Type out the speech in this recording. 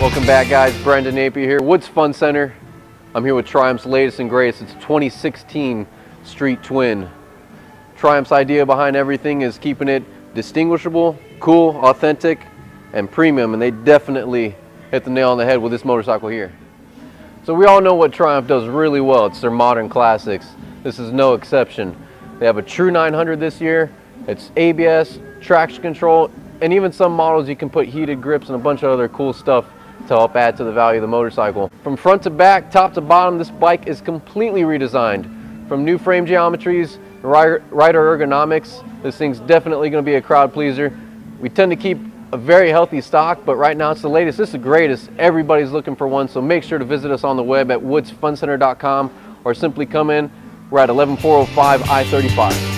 Welcome back guys, Brandon Napier here, Woods Fun Center. I'm here with Triumph's latest and greatest, it's 2016 Street Twin. Triumph's idea behind everything is keeping it distinguishable, cool, authentic, and premium, and they definitely hit the nail on the head with this motorcycle here. So we all know what Triumph does really well, it's their modern classics. This is no exception. They have a true 900 this year, it's ABS, traction control, and even some models you can put heated grips and a bunch of other cool stuff to help add to the value of the motorcycle. From front to back, top to bottom, this bike is completely redesigned. From new frame geometries, rider ergonomics, this thing's definitely going to be a crowd pleaser. We tend to keep a very healthy stock, but right now it's the latest. This is the greatest. Everybody's looking for one, so make sure to visit us on the web at woodsfuncenter.com or simply come in. We're at 11405 I-35.